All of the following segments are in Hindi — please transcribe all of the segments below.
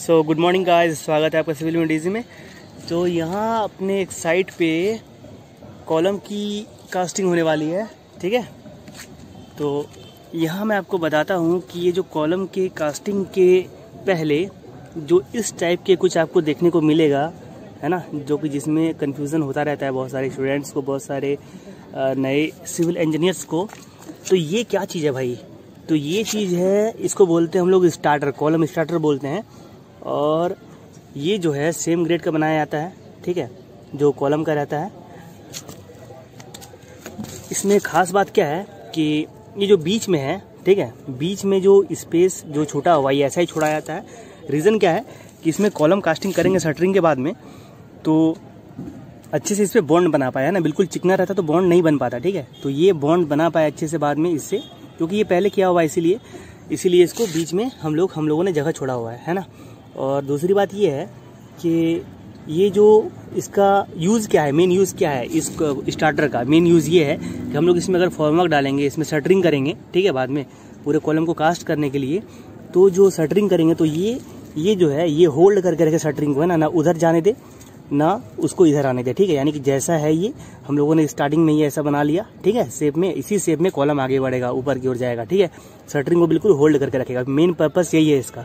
सो गुड मॉर्निंग गाइस स्वागत है आपका सिविल में में। तो यहाँ अपने एक साइट पे कॉलम की कास्टिंग होने वाली है, ठीक है? तो यहाँ मैं आपको बताता हूँ कि ये जो कॉलम के कास्टिंग के पहले, जो इस टाइप के कुछ आपको देखने को मिलेगा, है ना? जो कि जिसमें कन्फ्यूज़न होता रहता है बहुत सारे स्टूडेंट्स को, बहुत सारे नए सिविल इंजीनियर्स को। तो ये क्या चीज़ है भाई? तो ये चीज़ है, इसको बोलते हैं हम लोग स्टार्टर कॉलम स्टार्टर बोलते हैं। और ये जो है सेम ग्रेड का बनाया जाता है, ठीक है? जो कॉलम का रहता है। इसमें खास बात क्या है कि ये जो बीच में है, ठीक है? बीच में जो स्पेस जो छोटा हुआ, ये ऐसा ही छोड़ा जाता है। रीज़न क्या है कि इसमें कॉलम कास्टिंग करेंगे शटरिंग के बाद में तो अच्छे से इस पर बॉन्ड बना पाया ना? बिल्कुल चिकना रहता तो बॉन्ड नहीं बन पाता, ठीक है? तो ये बॉन्ड बना पाया अच्छे से बाद में इससे, क्योंकि ये पहले किया हुआ है इसीलिए इसीलिए इसको बीच में हम लोग, हम लोगों ने जगह छोड़ा हुआ है है ना? और दूसरी बात ये है कि ये जो इसका यूज़ क्या है मेन यूज़ क्या है इस स्टार्टर का? मेन यूज़ ये है कि हम लोग इसमें अगर फॉर्मवर्क डालेंगे, इसमें शटरिंग करेंगे, ठीक है, बाद में पूरे कॉलम को कास्ट करने के लिए तो जो शटरिंग करेंगे तो ये ये जो है, ये होल्ड करके रखे शटरिंग को है ना ना उधर जाने दे, ना उसको इधर आने दे, ठीक है? यानी कि जैसा है ये, हम लोगों ने स्टार्टिंग में ही ऐसा बना लिया, ठीक है? सेप में, इसी सेप में कॉलम आगे बढ़ेगा, ऊपर की ओर जाएगा, ठीक है? शटरिंग को बिल्कुल होल्ड करके रखेगा। मेन पर्पस यही है इसका।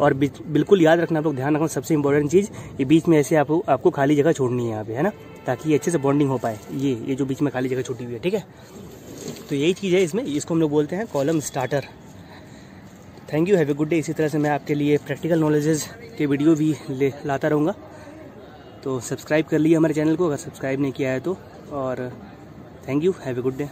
और बिल्कुल याद रखना आप लोग, ध्यान रखना सबसे इंपॉर्टेंट चीज़, ये बीच में ऐसे आपको आपको खाली जगह छोड़नी है यहाँ पे, है ना? ताकि ये अच्छे से बॉन्डिंग हो पाए। ये ये जो बीच में खाली जगह छोटी हुई है, ठीक है? तो यही चीज़ है इसमें, इसको हम लोग बोलते हैं column starter thank you have a good day इसी तरह से मैं आपके लिए प्रैक्टिकल नॉलेजेस के वीडियो भी ले, लाता रहूँगा। तो सब्सक्राइब कर लिए हमारे चैनल को, अगर सब्सक्राइब नहीं किया है तो और thank you have a good day